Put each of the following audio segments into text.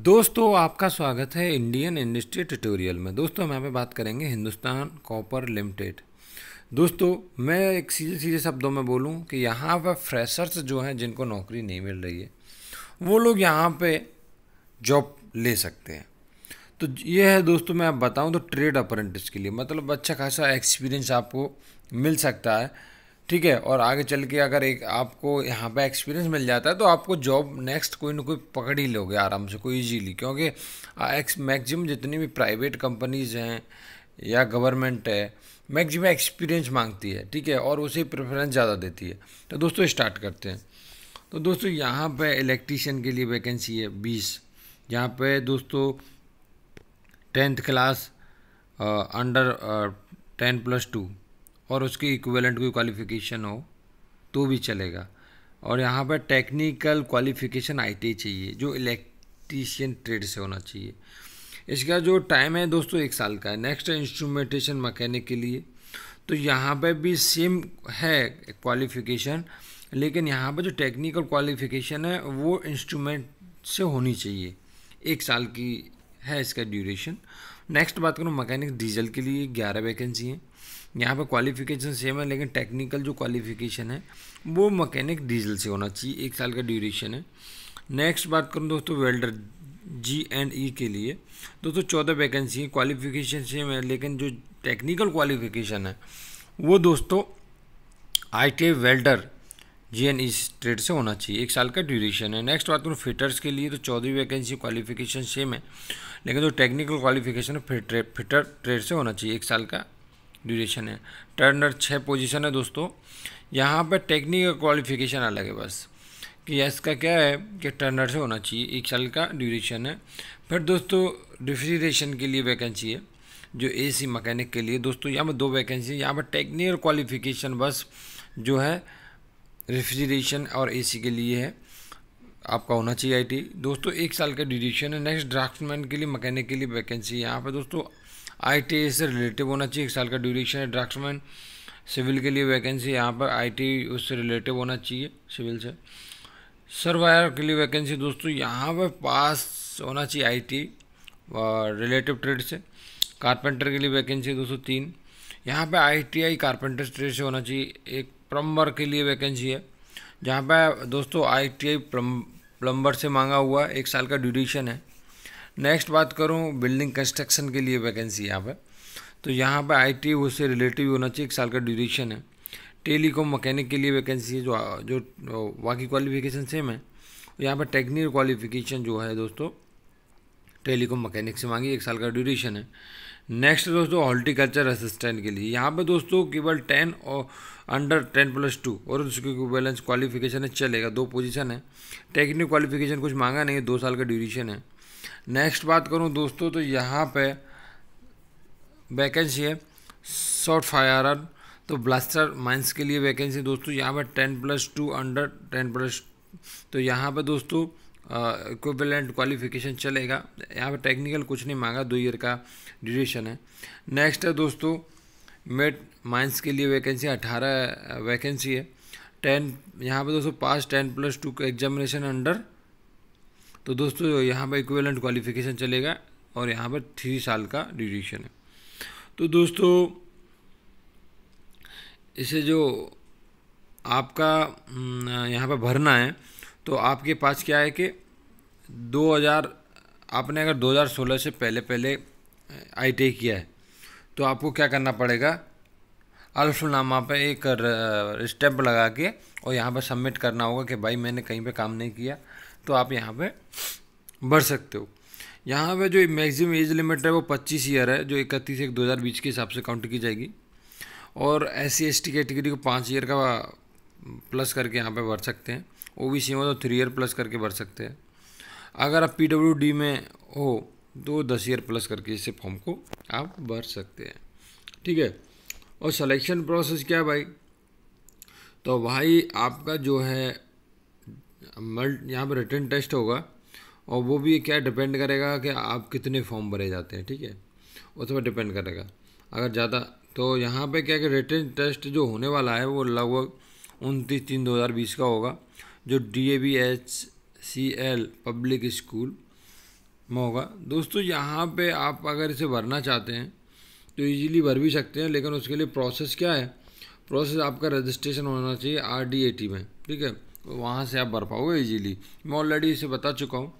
दोस्तों, आपका स्वागत है इंडियन इंडस्ट्री ट्यूटोरियल में। दोस्तों, हम यहाँ पे बात करेंगे हिंदुस्तान कॉपर लिमिटेड दोस्तों, मैं एक सीधे सीधे शब्दों में बोलूँ कि यहाँ पर फ्रेशर्स जो हैं, जिनको नौकरी नहीं मिल रही है, वो लोग यहाँ पे जॉब ले सकते हैं। तो ये है दोस्तों, मैं आप बताऊँ तो ट्रेड अप्रेंटिस के लिए। मतलब अच्छा खासा एक्सपीरियंस आपको मिल सकता है। ठीक है, और आगे चल के अगर एक आपको यहाँ पे एक्सपीरियंस मिल जाता है तो आपको जॉब नेक्स्ट कोई ना कोई पकड़ ही लोगे आराम से, कोई इजीली क्योंकि एक्स मैक्सिमम जितनी भी प्राइवेट कंपनीज़ हैं या गवर्नमेंट है मैक्सिमम एक्सपीरियंस मांगती है, ठीक है, और उसे प्रेफरेंस ज़्यादा देती है। तो दोस्तों स्टार्ट करते हैं। तो दोस्तों, यहाँ पे इलेक्ट्रीशियन के लिए वैकेंसी है बीस। यहाँ पे दोस्तों tenth class under ten plus two और उसकी इक्विवेलेंट कोई क्वालिफिकेशन हो तो भी चलेगा। और यहाँ पर टेक्निकल क्वालिफिकेशन आई चाहिए, जो इलेक्ट्रीशियन ट्रेड से होना चाहिए। इसका जो टाइम है दोस्तों, एक साल का है। नेक्स्ट इंस्ट्रूमेंटेशन मकैनिक के लिए। तो यहाँ पर भी सेम है क्वालिफिकेशन लेकिन यहाँ पर जो टेक्निकल क्वालिफिकेशन है, वो इंस्ट्रूमेंट से होनी चाहिए। एक साल की है इसका ड्यूरेशन नेक्स्ट बात करूँ मकैनिक डीजल के लिए ग्यारह वैकेंसी हैं। यहाँ पर क्वालिफिकेशन सेम है, लेकिन टेक्निकल जो क्वालिफिकेशन है, वो मकैनिक डीजल से होना चाहिए, एक साल का ड्यूरेशन है। नेक्स्ट बात करूँ दोस्तों वेल्डर जी एंड ई के लिए। दोस्तों चौदह वैकेंसी है क्वालिफिकेशन सेम है, लेकिन जो टेक्निकल क्वालिफिकेशन है, वो दोस्तों I T welder G and E trade से होना चाहिए, एक साल का ड्यूरेशन है। नेक्स्ट बात करूँ फिटर्स के लिए तो चौदह वैकेंसी क्वालिफिकेशन सेम है, लेकिन जो टेक्निकल क्वालिफिकेशन है फिटर ट्रेड से होना चाहिए, एक साल का ड्यूरेशन है। टर्नर छः पोजीशन है दोस्तों। यहाँ पर टेक्निकल क्वालिफिकेशन अलग है बस। कि इसका क्या है कि टर्नर से होना चाहिए। एक साल का ड्यूरेशन है। फिर दोस्तों रेफ्रिजरेशन के लिए वैकेंसी है, जो एसी मैकेनिक के लिए। दोस्तों, यहाँ पर दो वैकेंसी है। यहाँ पर टेक्निकल क्वालिफिकेशन बस जो है रेफ्रिजरेशन और एसी के लिए है। आपका होना चाहिए आईटी दोस्तों, एक साल का ड्यूरेशन है। नेक्स्ट ड्राफ्टमैन के लिए मैकेनिक के लिए वैकेंसी यहाँ पर दोस्तों आई से रिलेटिव होना चाहिए, एक साल का ड्यूरेशन है ड्राफ्टमैन सिविल के लिए वैकेंसी यहाँ पर आईटी उससे रिलेटिव होना चाहिए सिविल से। सर्वायर के लिए वैकेंसी दोस्तों यहाँ पर पास होना चाहिए आई और रिलेटिव ट्रेड से। कारपेंटर के लिए वैकेंसी दोस्तों तीन। यहाँ पे आईटीआई कारपेंटर ट्रेड से होना चाहिए, एक प्लम्बर के लिए वैकेंसी है। जहाँ पे दोस्तों आईटीआई प्लम्बर से मांगा हुआ एक साल का ड्यूरेशन है। नेक्स्ट बात करूँ बिल्डिंग कंस्ट्रक्शन के लिए वैकेंसी यहाँ पर तो यहाँ पर आई टी उससे रिलेटिव होना चाहिए, एक साल का ड्यूरेशन है। टेलीकॉम मैकेनिक के लिए वैकेंसी है, जो जो बाकी क्वालिफिकेशन सेम है। यहाँ पर टेक्निकल क्वालिफिकेशन जो है दोस्तों टेलीकॉम मैकेनिक से मांगी, एक साल का ड्यूरेशन है। नेक्स्ट दोस्तों हॉर्टिकल्चर असिस्टेंट के लिए। यहाँ पर दोस्तों, केवल टेन और अंडर टेन प्लस टू और उसके बैलेंस क्वालिफिकेशन है, चलेगा, दो पोजीशन है। टेक्निकल क्वालिफिकेशन कुछ मांगा नहीं है, दो साल का ड्यूरेशन है। नेक्स्ट बात करूँ दोस्तों तो यहाँ पे वैकेंसी है शॉर्ट फायर तो ब्लास्टर माइंस के लिए वैकेंसी दोस्तों, यहाँ पर ten plus two under ten plus तो यहाँ पर दोस्तों इक्विवेलेंट क्वालिफिकेशन चलेगा। यहाँ पर टेक्निकल कुछ नहीं मांगा, दो ईयर का ड्यूरेशन है। नेक्स्ट है दोस्तों मेट माइंस के लिए वैकेंसी अठारह वैकेंसी है। टेन यहाँ पर दोस्तों पास टेन प्लस टू का एग्जामिनेशन अंडर तो दोस्तों, यहाँ पर इक्विवेलेंट क्वालिफिकेशन चलेगा और यहाँ पर थ्री साल का ड्यूरेशन है। तो दोस्तों, इसे जो आपका यहाँ पर भरना है तो आपके पास क्या है कि 2000 आपने अगर 2016 से पहले पहले आईटीआई किया है तो आपको क्या करना पड़ेगा? अल्फनामा पे एक स्टेप लगा के और यहाँ पर सबमिट करना होगा कि भाई मैंने कहीं पे काम नहीं किया तो आप यहाँ पे भर सकते हो। यहाँ पे जो मैक्सिमम एज लिमिट है वो 25 ईयर है, जो इकतीस एक दो हज़ार बीस के हिसाब से काउंट की जाएगी। और S C S T category को पाँच ईयर का प्लस करके यहाँ पे भर सकते हैं। ओ बी सी में तो थ्री ईयर प्लस करके भर सकते हैं। अगर आप पी डब्ल्यू डी में हो तो दस ईयर प्लस करके इसे फॉर्म को आप भर सकते हैं। ठीक है? और सिलेक्शन प्रोसेस क्या है भाई? तो भाई आपका जो है मल्ट यहाँ पर रिटर्न टेस्ट होगा और वो भी क्या डिपेंड करेगा कि आप कितने फॉर्म भरे जाते हैं, ठीक है? उस पर डिपेंड करेगा। अगर ज़्यादा तो यहाँ पे क्या कि रिटर्न टेस्ट जो होने वाला है वो लगभग उनतीस तीन दो हज़ार बीस का होगा, जो D A B H C L public school में होगा। दोस्तों, यहाँ पे आप अगर इसे भरना चाहते हैं तो इजीली भर भी सकते हैं, लेकिन उसके लिए प्रोसेस क्या है? प्रोसेस आपका रजिस्ट्रेशन होना चाहिए आर डी ए टी में, ठीक है? वहाँ से आप भर पाओगे इजीली मैं ऑलरेडी इसे बता चुका हूँ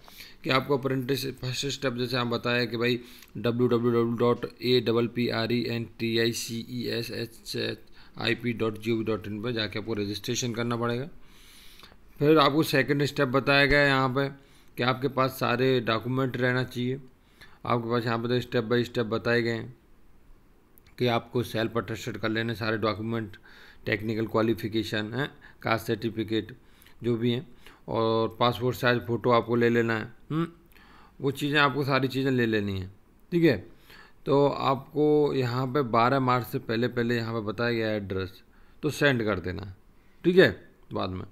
कि आपको अप्रेंटिस फ़र्स्ट स्टेप जैसे आप बताया कि भाई W W W dot A double P R E N T I C E S H H I P dot G O V dot in पर जाके आपको रजिस्ट्रेशन करना पड़ेगा। फिर आपको सेकंड स्टेप बताया गया है यहाँ पे कि आपके पास सारे डॉक्यूमेंट रहना चाहिए। आपके पास यहाँ पर स्टेप बाई स्टेप बताए गए हैं। कि आपको सेल्फ अटेस्टेड कर लेने सारे डॉक्यूमेंट टेक्निकल क्वालिफिकेशन है कास्ट सर्टिफिकेट जो भी हैं और पासपोर्ट साइज़ फ़ोटो आपको ले लेना है हम्म, वो चीज़ें आपको सारी चीज़ें ले लेनी है ठीक है? तो आपको यहाँ पे 12 मार्च से पहले पहले यहाँ पे बताया गया एड्रेस तो सेंड कर देना ठीक है बाद में।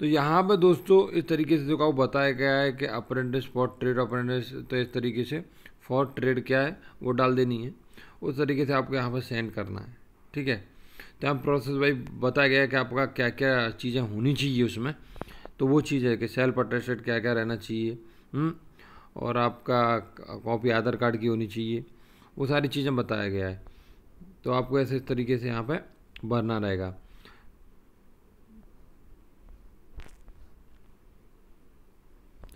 तो यहाँ पे दोस्तों इस तरीके से जो का बताया गया है कि अप्रेंटिस फॉर ट्रेड अप्रेंटिस तो इस तरीके से फॉर ट्रेड क्या है वो डाल देनी है। उस तरीके से आपको यहाँ पर सेंड करना है, ठीक है? तो यहाँ प्रोसेस भाई बताया गया है कि आपका क्या क्या चीज़ें होनी चाहिए उसमें। तो वो चीज़ है कि सेल्फ अटेस्टेड क्या क्या रहना चाहिए हुँ? और आपका कॉपी आधार कार्ड की होनी चाहिए, वो सारी चीज़ें बताया गया है। तो आपको ऐसे तरीके से यहाँ पर भरना रहेगा।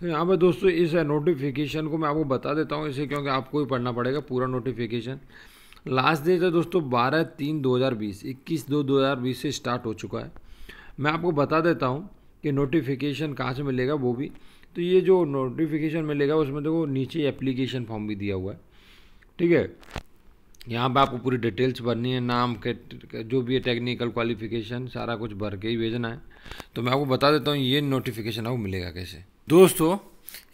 तो यहाँ पर दोस्तों, इस नोटिफिकेशन को मैं आपको बता देता हूँ इसे, क्योंकि आपको ही पढ़ना पड़ेगा पूरा नोटिफिकेशन लास्ट डेट है दोस्तों, बारह तीन दो हज़ार बीस, इक्कीस दो दो हज़ार बीस से स्टार्ट हो चुका है। मैं आपको बता देता हूँ कि नोटिफिकेशन कहाँ से मिलेगा वो भी। तो ये जो नोटिफिकेशन मिलेगा, उसमें देखो, नीचे एप्लीकेशन फॉर्म भी दिया हुआ है। ठीक है? यहाँ पे आपको पूरी डिटेल्स भरनी है, नाम, के जो भी है टेक्निकल क्वालिफिकेशन सारा कुछ भर के ही भेजना है। तो मैं आपको बता देता हूँ, ये नोटिफिकेशन आपको मिलेगा कैसे? दोस्तों,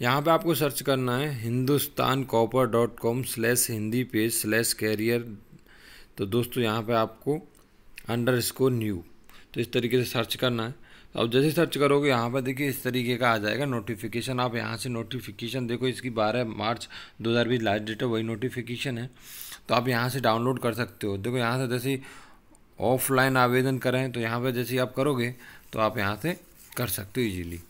यहाँ पे आपको सर्च करना है Hindustan copper dot com slash Hindi page slash career तो दोस्तों, यहाँ पे आपको अंडर स्कोर न्यू तो इस तरीके से सर्च करना है। तो अब जैसे सर्च करोगे, यहाँ पर देखिए इस तरीके का आ जाएगा नोटिफिकेशन आप यहाँ से नोटिफिकेशन देखो, इसकी 12 मार्च 2020 लास्ट डेट है, वही नोटिफिकेशन है। तो आप यहाँ से डाउनलोड कर सकते हो। देखो, यहाँ से जैसे ऑफलाइन आवेदन करें तो यहाँ पर जैसे आप करोगे तो आप यहाँ से कर सकते हो ईजीली